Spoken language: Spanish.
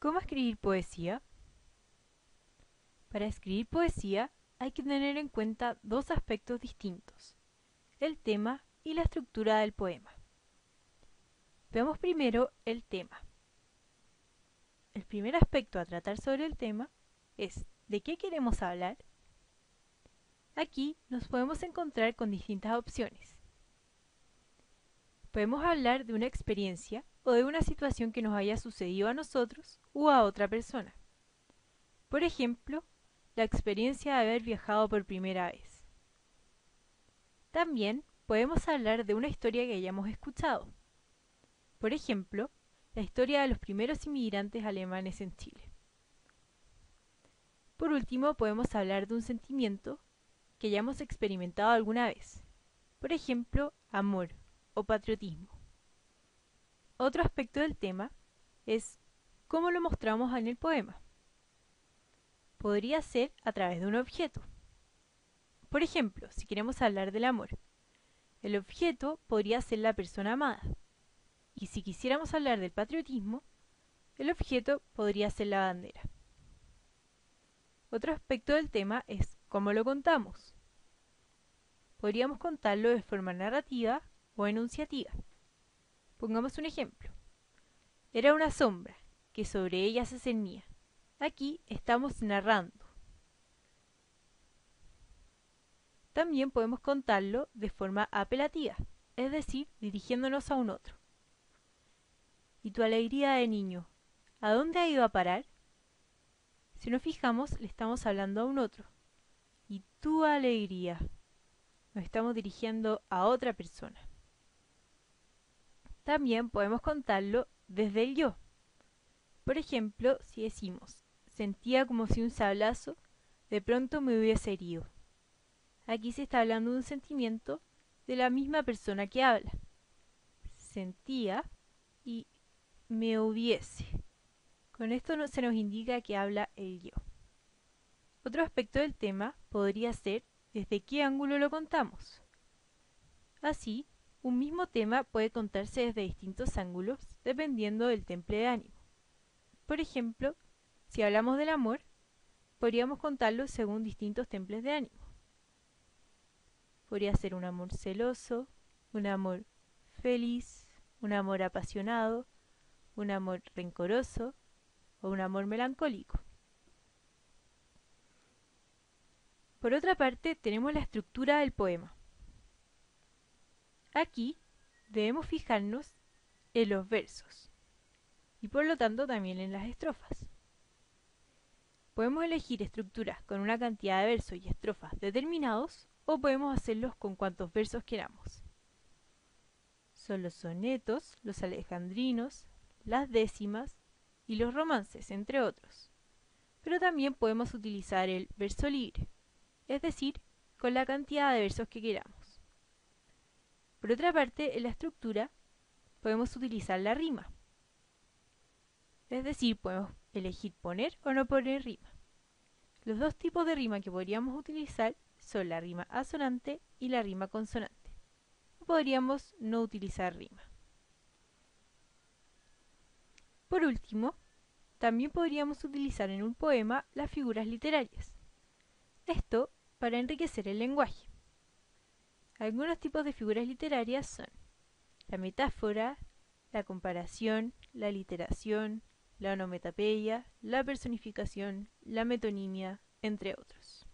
¿Cómo escribir poesía? Para escribir poesía hay que tener en cuenta dos aspectos distintos, el tema y la estructura del poema. Veamos primero el tema. El primer aspecto a tratar sobre el tema es ¿de qué queremos hablar? Aquí nos podemos encontrar con distintas opciones. Podemos hablar de una experiencia o de una situación que nos haya sucedido a nosotros o a otra persona. Por ejemplo, la experiencia de haber viajado por primera vez. También podemos hablar de una historia que hayamos escuchado. Por ejemplo, la historia de los primeros inmigrantes alemanes en Chile. Por último, podemos hablar de un sentimiento que hayamos experimentado alguna vez. Por ejemplo, amor o patriotismo. Otro aspecto del tema es cómo lo mostramos en el poema. Podría ser a través de un objeto. Por ejemplo, si queremos hablar del amor, el objeto podría ser la persona amada. Y si quisiéramos hablar del patriotismo, el objeto podría ser la bandera. Otro aspecto del tema es cómo lo contamos. Podríamos contarlo de forma narrativa o enunciativa. Pongamos un ejemplo. Era una sombra que sobre ella se cernía. Aquí estamos narrando. También podemos contarlo de forma apelativa, es decir, dirigiéndonos a un otro. ¿Y tu alegría de niño? ¿A dónde ha ido a parar? Si nos fijamos, le estamos hablando a un otro. ¿Y tu alegría? Nos estamos dirigiendo a otra persona. También podemos contarlo desde el yo. Por ejemplo, si decimos, sentía como si un sablazo de pronto me hubiese herido. Aquí se está hablando de un sentimiento de la misma persona que habla. Sentía y me hubiese. Con esto no, se nos indica que habla el yo. Otro aspecto del tema podría ser desde qué ángulo lo contamos. Así, un mismo tema puede contarse desde distintos ángulos dependiendo del temple de ánimo. Por ejemplo, si hablamos del amor, podríamos contarlo según distintos temples de ánimo. Podría ser un amor celoso, un amor feliz, un amor apasionado, un amor rencoroso o un amor melancólico. Por otra parte, tenemos la estructura del poema. Aquí debemos fijarnos en los versos y por lo tanto también en las estrofas. Podemos elegir estructuras con una cantidad de versos y estrofas determinados o podemos hacerlos con cuantos versos queramos. Son los sonetos, los alejandrinos, las décimas y los romances, entre otros. Pero también podemos utilizar el verso libre, es decir, con la cantidad de versos que queramos. Por otra parte, en la estructura podemos utilizar la rima. Es decir, podemos elegir poner o no poner rima. Los dos tipos de rima que podríamos utilizar son la rima asonante y la rima consonante. podríamos no utilizar rima. Por último, también podríamos utilizar en un poema las figuras literarias. Esto para enriquecer el lenguaje. Algunos tipos de figuras literarias son la metáfora, la comparación, la literación, la onomatopeya, la personificación, la metonimia, entre otros.